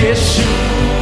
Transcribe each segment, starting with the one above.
Jesus.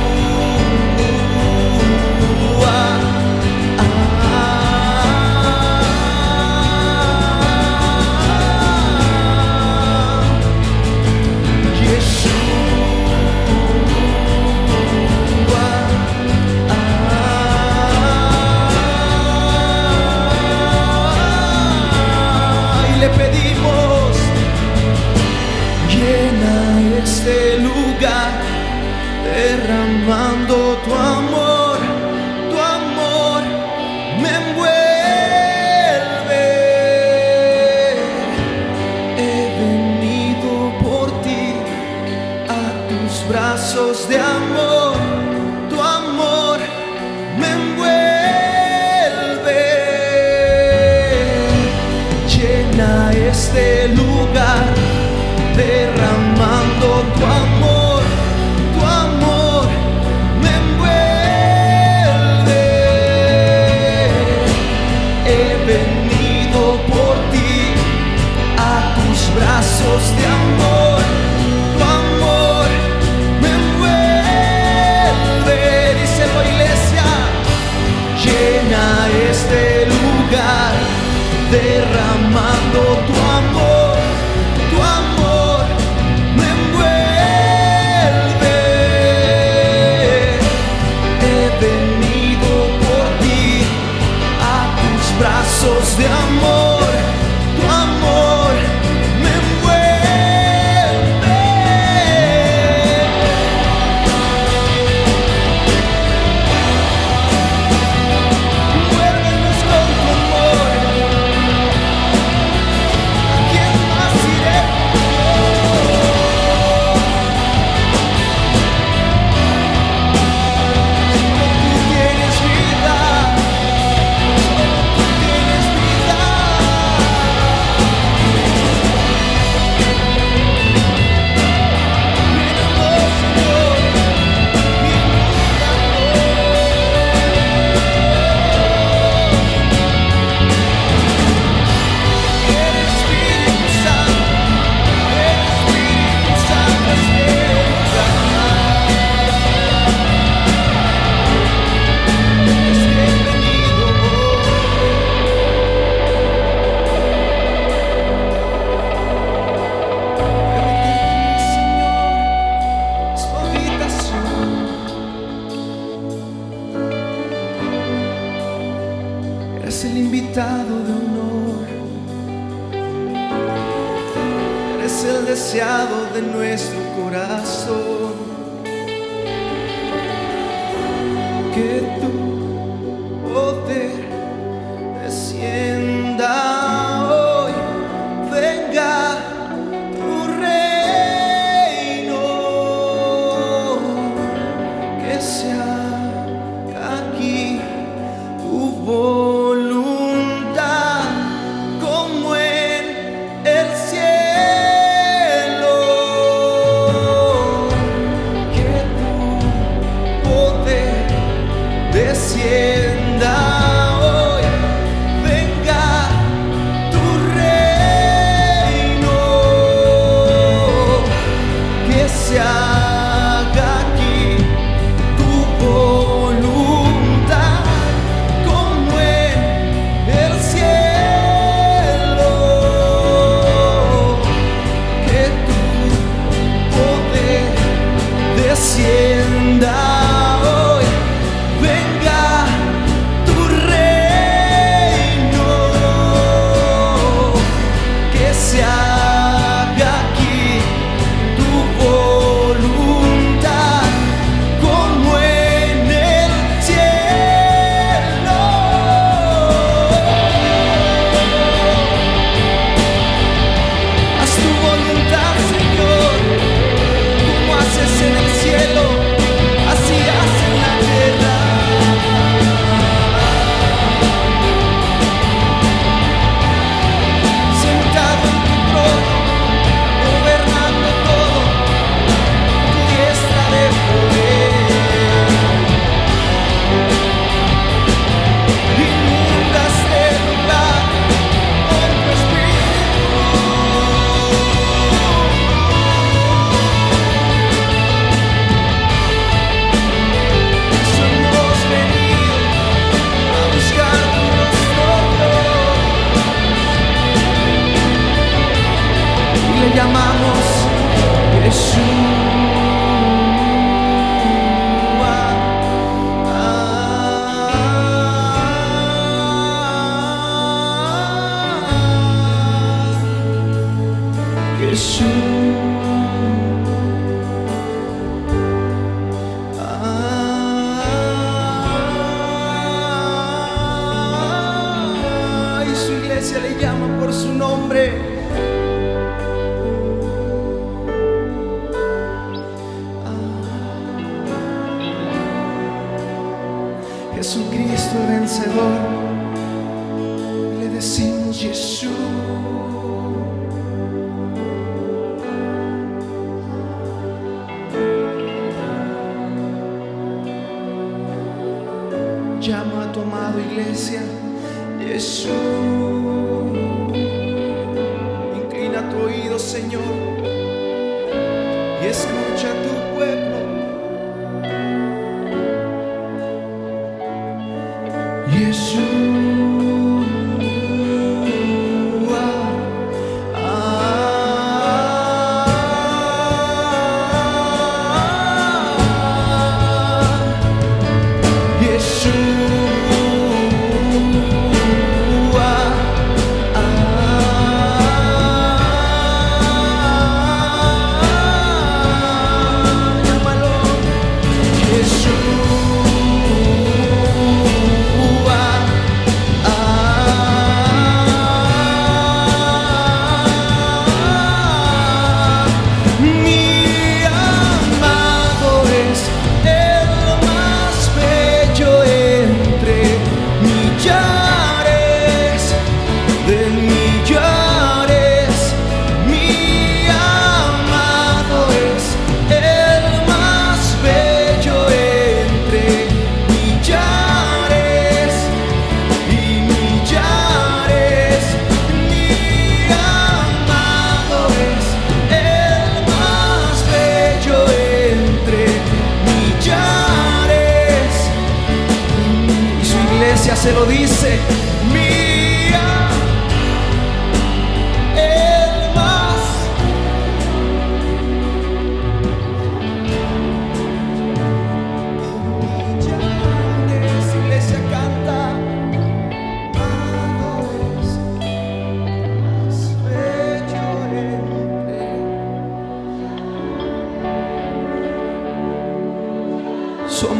De amor, tu amor me envuelve. Llena este lugar.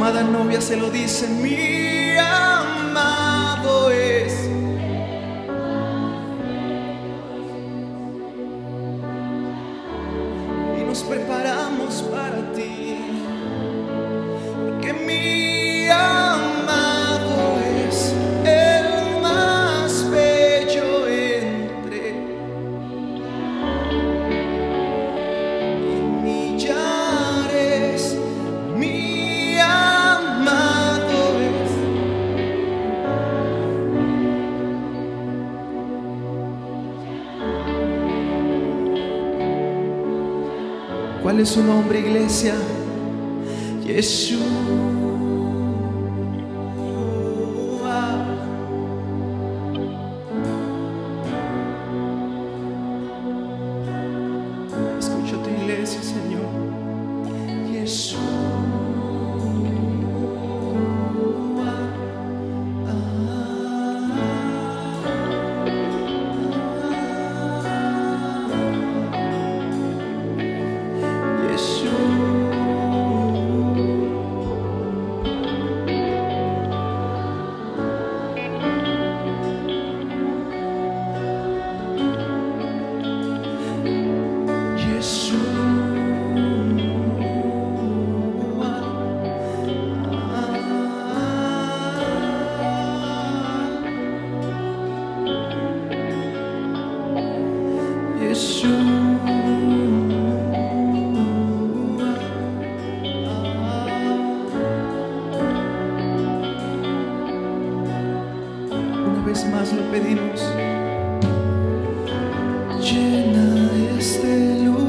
amada novia se lo dice mi es su nombre, iglesia. Jesús. 束 pedimos, llena este lugar.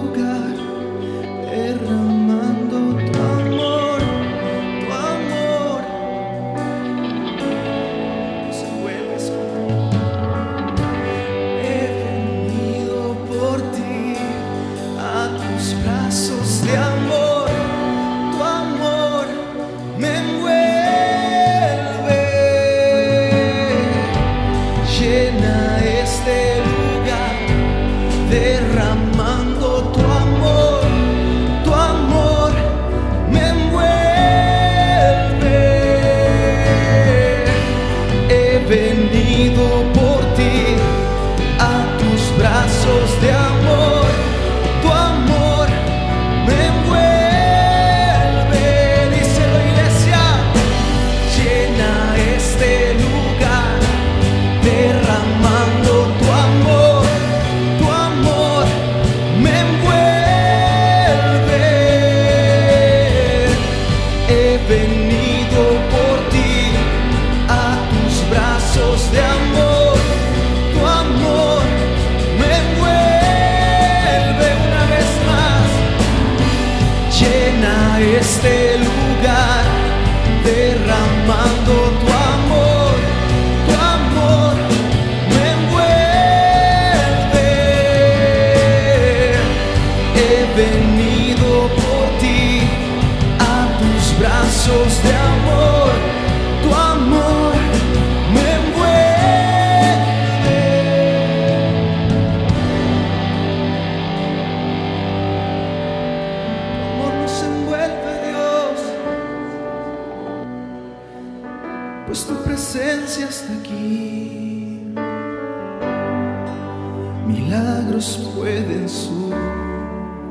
Milagros pueden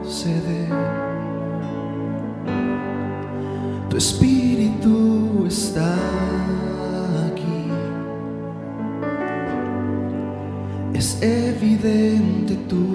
suceder. Tu espíritu está aquí. Es evidente tu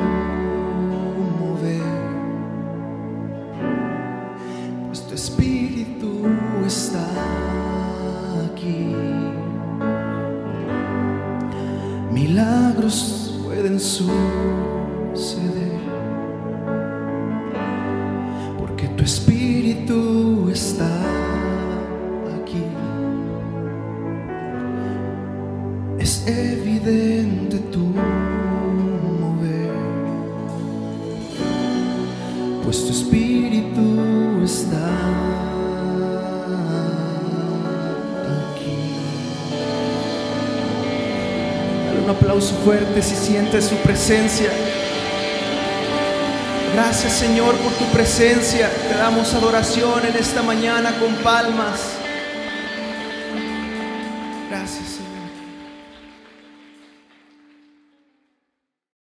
aplauso fuerte si sientes su presencia. Gracias Señor por tu presencia. Te damos adoración en esta mañana con palmas.